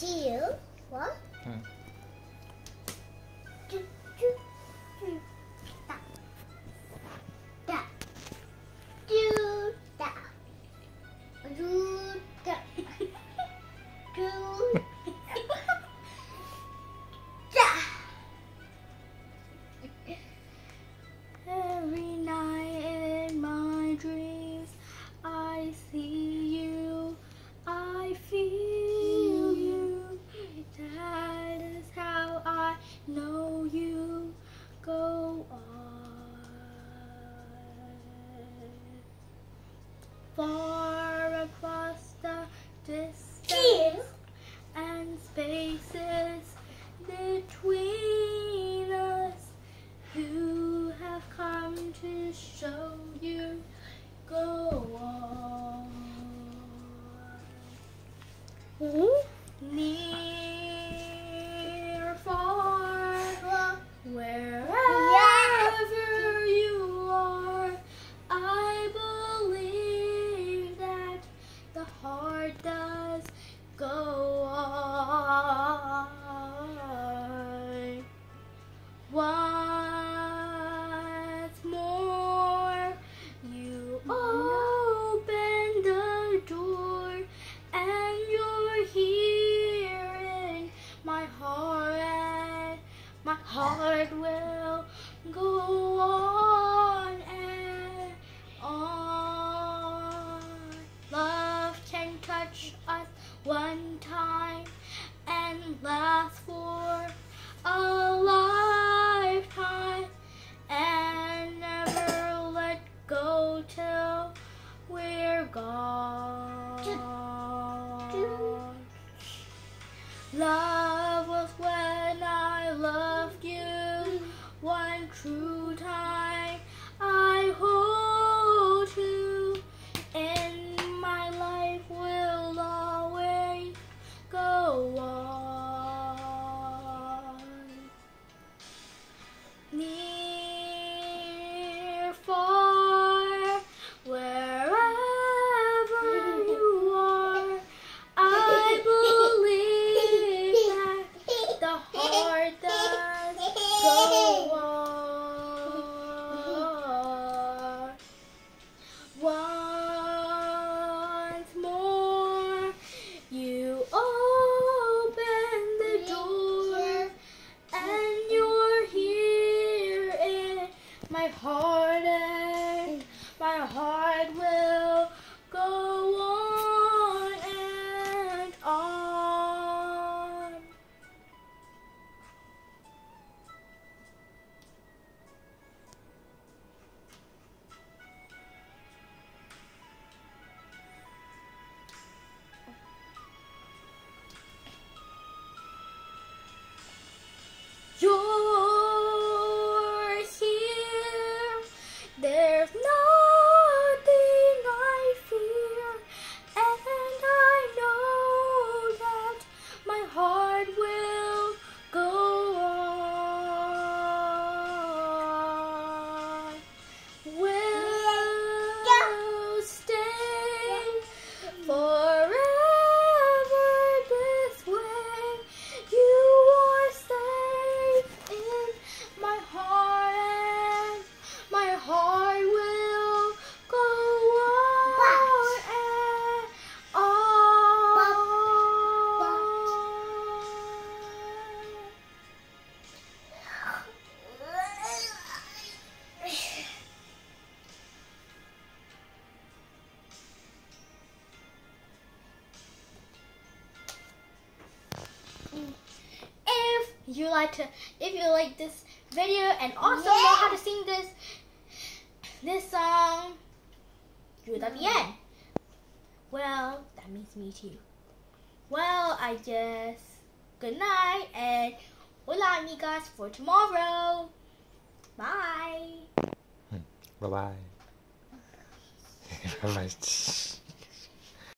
Jill, what? Hmm. distance and spaces between us who have come to show you go on. we're gone. Love was where. there's If you like to, if you like this video and also yeah. know how to sing this, this song, you're me. Well, that means me too. Well, I guess good night and hola amigas for tomorrow. Bye bye. bye, -bye.